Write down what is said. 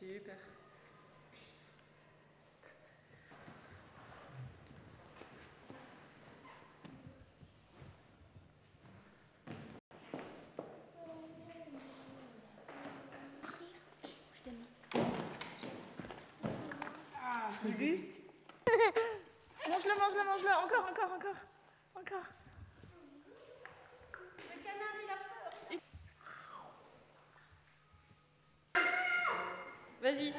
Super. Ah, Lulu Mange-le, mange-le, mange-le. Encore, encore, encore. Encore. Vas-y.